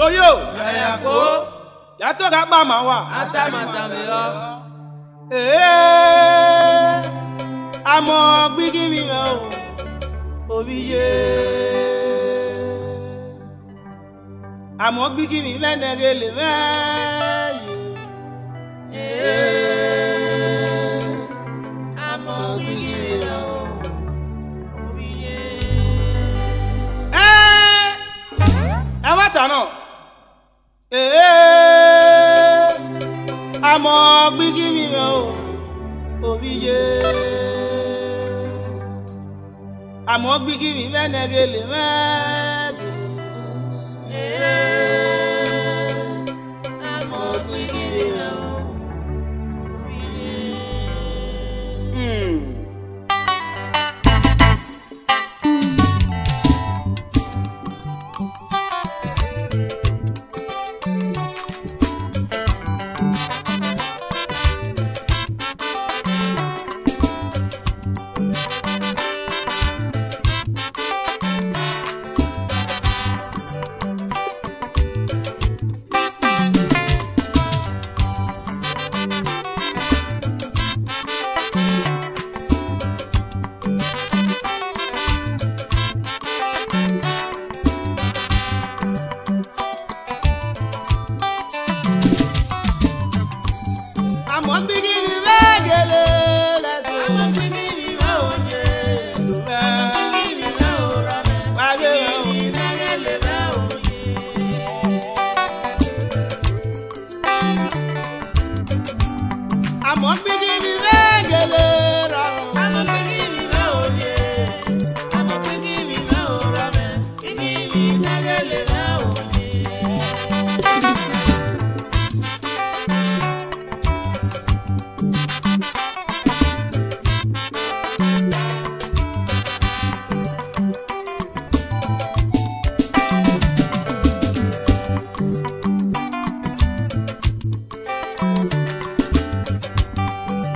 soyo Yaya ko, yàtọ̀ ká gbà máa wà. ata matame yo. Ee, gbígbí mi rẹ̀ o òbí yé. àmọ́ gbígbí mi mẹ́nẹ̀rẹ́ lè mẹ́yẹ. Lọ, òbí yé. Ẹ ẹ wá tà náà. Àmọ́ gbígbí mi rẹ̀ o òbí yé. àmọ́ gbígbí mi mẹ́nẹ̀rẹ́ lè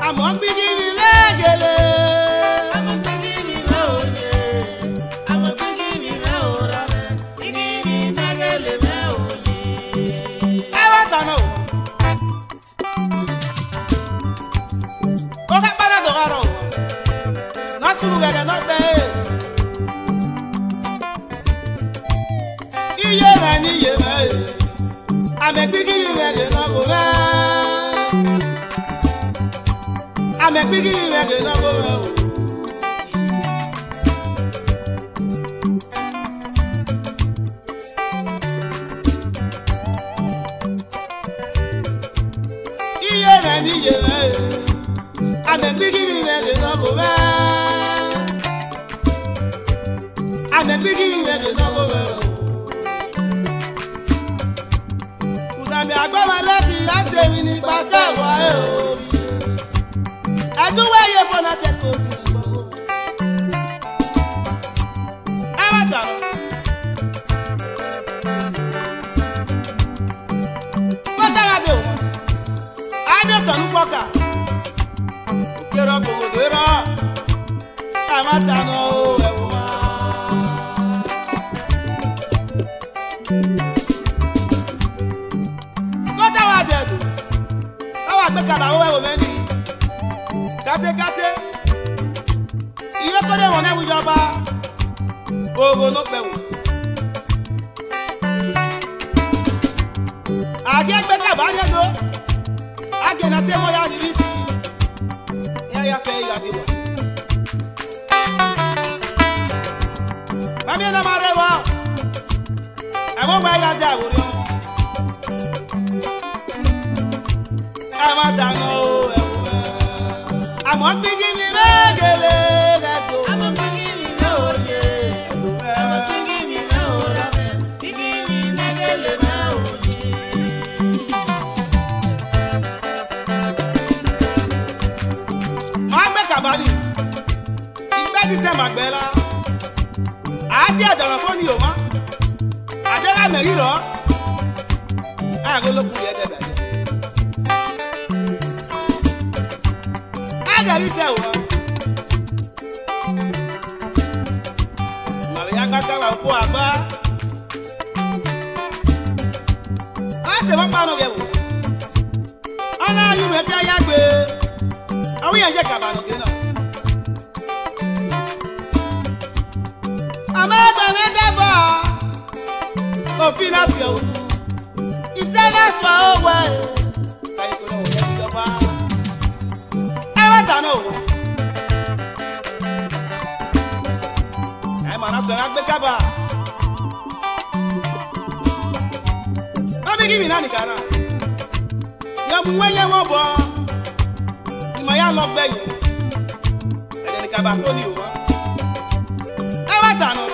àmọ́ gbígbí mi mẹ́gẹ̀lẹ́. Àmọ́ gbígbí mi lọ, òye. Àmọ́ gbígbí mi lọ, rọ̀lẹ́. Gbígbí mi sẹ́gẹ̀lẹ̀ lọ, òye. ẹ wá tà náà. ó ká padà tó kárọ̀ o. násùlù gẹ̀gẹ̀ náà tẹ̀ ẹ́. iye rẹ̀ ní iye rẹ̀ ẹ́. àmì gbígbí mi mẹ́gẹ̀lẹ́ náà kò rẹ̀. Àmì gbígbí mi mẹ́gẹ̀lẹ́ náà kò rẹ̀ o. iye rẹ̀ ní iye ẹ́. àmì gbígbí mi mẹ́gẹ̀lẹ́ náà kò rẹ̀. àmì gbígbí mi mẹ́gẹ̀lẹ́ náà kò rẹ̀ o. Kùdàmì àgbọ̀mọ lẹ́sìn láti èmi ní pàṣẹ ìwà ẹ̀ o. gbé kàdà owó ẹ̀wò mẹ́ni kátékáté iye tó dé wọn náà wíjọba oòrùn ló pẹ̀wò. àgé gbé kàbá yẹn ló àgẹ̀nà tẹ́ mọ́ ya níbí sí i yà fẹ́ ìyá ti wọ̀. mami ẹ̀ náà máa rẹ̀ wá ẹ̀wọ̀n gba ẹ̀yà dé àwòrán. ẹ má dáná o. àmọ́ gbígbí mi mẹ́gẹ̀lẹ́ lẹ́dọ̀. Àmọ́ gbígbí mi lọ, òye. Àmọ́ gbígbí mi lọ, rọ̀lẹ́. Gbígbí mi sẹ́gẹ̀lẹ̀ lọ, òye. máa gbé kàbádì ìgbẹ́ dísẹ́mbà gbẹ́ la àti ẹ̀dọ̀rọ̀ fóònù yòó mọ́ àdéhà mẹ́rì rọ̀ ẹ̀rọ àgbá ase wọn kpanu bẹ wò ọ̀nà ayúwẹ̀ bí ayá gbé. Àwọn yẹn jẹ kàbànú dé náà. àmọ́ ẹgbẹ̀rún dẹ́bọ̀. Òfin náà fi òun iṣẹ́ náà sọ owó ẹ̀ káyọ̀ kó lọ́wọ́ yẹn ìjọba ẹ má dáná òwò. ẹ mọ̀ náà sọ̀rọ̀ agbé kí mi náà nìkan náà. Yọmu wẹ́yẹ wọ́n bọ̀. Ìmọ̀ ya lọ gbẹ̀yìn. Ẹ̀jẹ̀ ní kaba tó ní wọ́n ẹ bá tànù.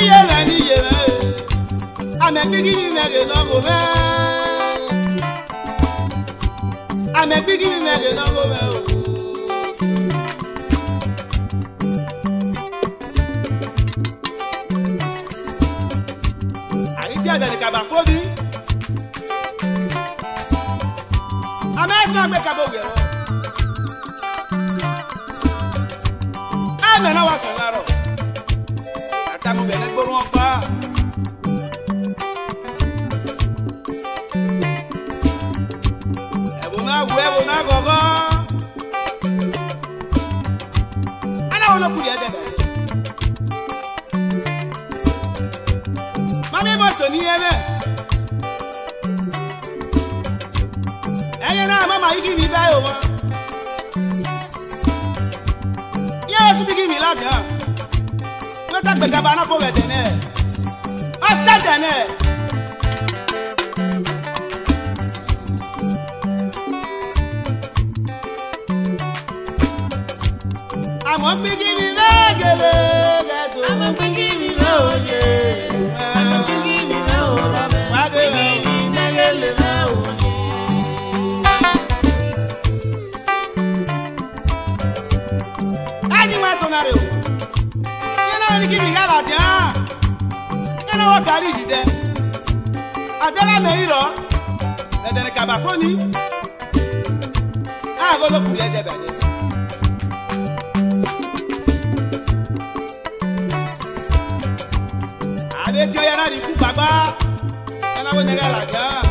iye rẹ̀ ní iye rẹ̀. Amẹ̀gbígí mi mẹ̀rẹ̀ lọ́gọ̀ mẹ́ amẹ̀gbígí mi mẹ̀rẹ̀ lọ́gọ̀ mẹ́ o. ẹ̀bùn náà gọ̀gọ́. aláwọ̀ ló kùdì ẹ̀dẹ̀ bẹ̀rẹ̀. mami mo sọ ní yẹlẹ ẹyẹ náà mama bá yòó wọn yẹ o. Sì bí kì í mi ládùn án wọ́n ta gbẹ̀gàba náà fún bẹ̀tẹ̀ náà ọ sẹ́tẹ̀ náà. àmọ́ í mi bẹ́ẹ̀ gẹ̀lẹ́ Yana wa gari yi dẹ. Adela lọ. Ẹ̀dẹ̀ ni kaba fóni. A ko lo kuri ẹ̀dẹ̀ bẹ̀rẹ̀. Àbí tí ó yára ní ikú gbàgbá. Yana wo nyẹ yala di han.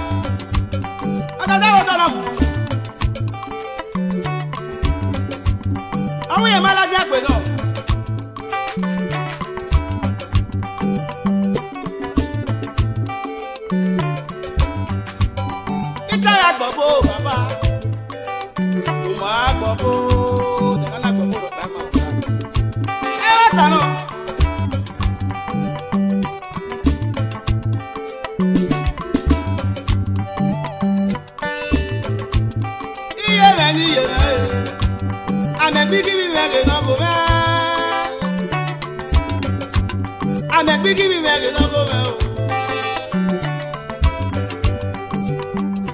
Ọ̀dọ̀dọ̀ wo tọ̀nà kù. àwọn èèyàn máa lájẹ́ àpè náà.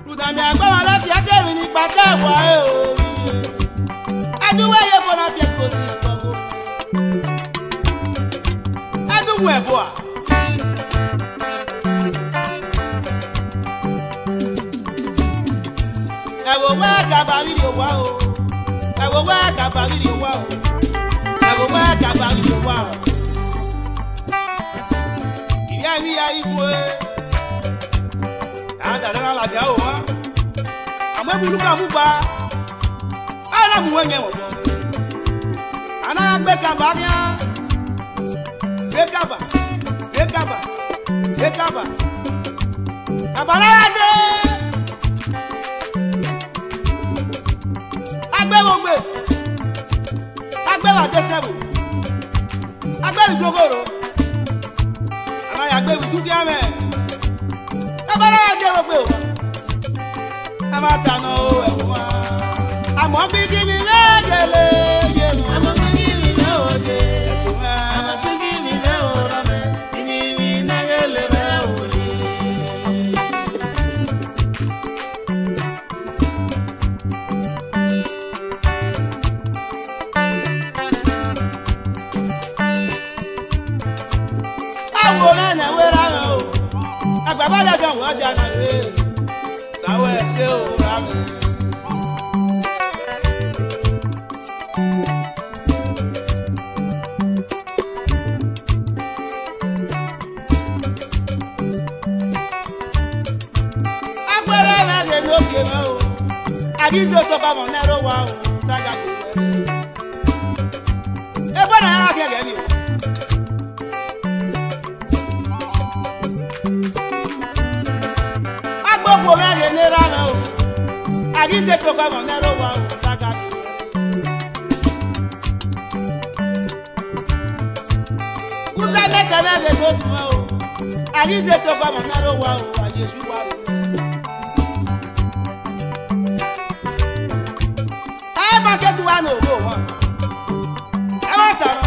Rùdàmì àgbọ̀wọ̀n láti akẹ́rin ní pàtẹ́ ẹ̀wọ̀ ẹ̀ o. Ẹ̀kọ́ sí ìfọ̀wọ́. Adúwẹ̀ ẹ̀bọ̀ à. Ẹ̀wọ̀ wẹ́ gàbà rírì òwá o ẹ̀wọ̀ wá kàbà rírì wá o ẹ̀wọ̀ wá kàbà rírì wá o. ìyá mi ya ikú ẹ àádàdà náà làjà o wá àmọ́ ebi olúkà mú gba ara mú wẹ́nyẹ wọ̀ bọ́ àná gbé kàbà yá gbé kàbà gbé kàbà gbé kàbà kàbà náà dé. agbẹ́wògbè agbẹ́wò àjẹsẹ̀wò agbẹ́wò ìdókòrò àwọn àgbẹ̀wò dúkìá mẹ́. Ẹbẹ̀rẹ̀ àjẹwògbè o a máa tànà o ẹ̀wọ̀n àmọ́ bí kí mi lẹ́gẹ̀lẹ́ Adizi otoka mọ nẹrọ wa o tajà kò wẹrẹ. Egbọ́n náà yára kẹ̀kẹ́ mi o. Agbóko mẹ́rin nira mẹ́rin ló tún mọ́ o agizi otoka mo nero wa o àjẹsù wa o. ẹ máa kẹ́tù wá ní òwò wọn ẹ máa tàrọ.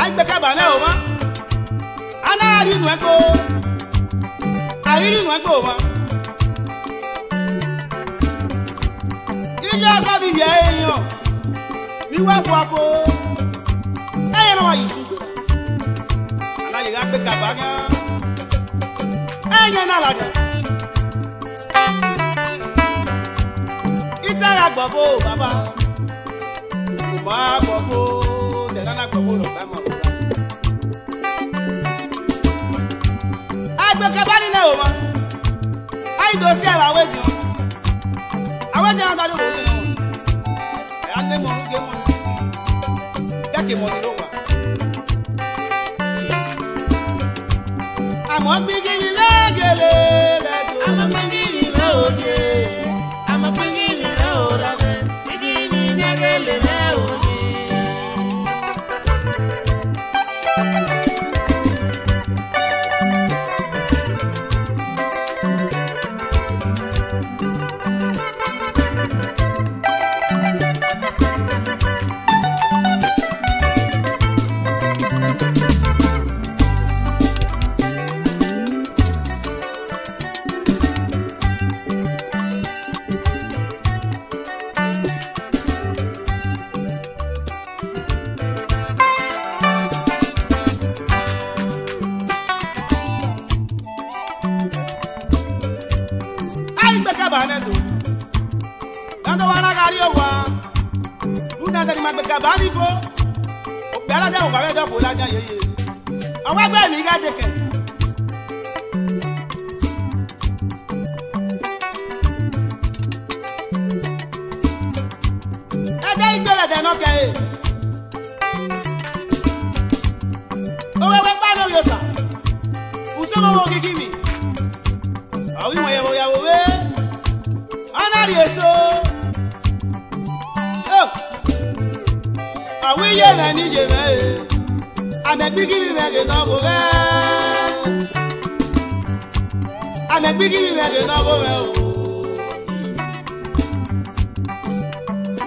àìgbẹ́ kábà náà ò mọ́ anáàrí nù ẹ́ kó àrírí nù ẹ́ kó mọ́. jíjẹ́ ọkọ mi yẹ èèyàn ní wá fún akó sùn gbèrà aláyè ká gbé kábà yẹn ẹ̀yẹ náà làjà. itara gbọ̀gbọ̀ bàbá kò máa gbọ̀gbọ̀ tẹ̀lánà gbọ̀gbọ̀ rẹ̀ bá máa wúra. agbèkè bá nílẹ̀ o mọ́ àìdò sí ẹ̀rọ àwẹ̀dì àwẹ̀dì wọn tàbí òun nínú wọn ẹ̀yà ní mọ̀ ń gé mọ̀ ní sísì kẹ́kì mọ̀ nílò wà. Àmọ́ gbígbí mi mẹ́gẹ̀lẹ́ rẹ̀ tó. I'm a biggie, oh yeah. Ayi gbẹ kaba ne do lọdọ wa la kari o wa luna tẹni ma gbẹ kaba mi fo o gbẹ alajẹ o gbàgbẹ dọ kó lajẹ yeye ọwọ gbẹ mi ka dẹkẹ. ẹdẹ ìgbẹlẹ tẹ nọ kẹ ye owó ẹwẹ kpanu yóò sà usomọwọ kiki mi àwọn ìwọ̀n ọ̀nàrí èso. Àwọn iye mẹ́ ní iye mẹ́ ẹ̀ àmẹ́gbígí mi mẹ́ kì náà kó mẹ́ àmẹ́gbígí mi mẹ́ kì náà kó mẹ́ o.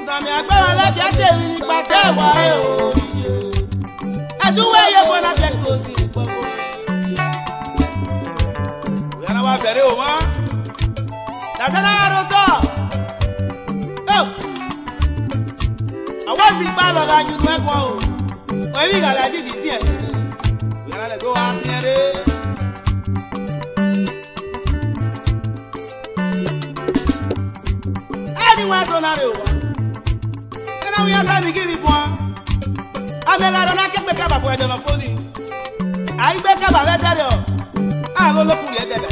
Tàmí agbára lẹ́jẹ̀ tèmi nípa tẹ́ wá ẹ̀ o. Ẹ̀dúnwó iye fọ́nà fẹ́ kó sí ní pọ́pọ́ yana wa bẹ̀rẹ̀ o mọ́ tọ̀ àwọn sì gbà lọ ka ju mẹ́kọ̀ o. Wọ́n bí kàlẹ́ àti dìtì ẹ̀ yana lè gbé wa sẹ́rẹ́. ẹni wọn sọ náà rẹ o. Wa ẹnna wọn yà sá mi kí mi bọ́. Amẹ́gàdọ́ náà kẹ́gbẹ́ kábà fún ẹ̀dọ̀ náà fóònù àyígbẹ́ kábà fẹ́ tẹ́lẹ̀ ọ̀ àwọn olókùnrin ẹ̀ tẹ̀lẹ̀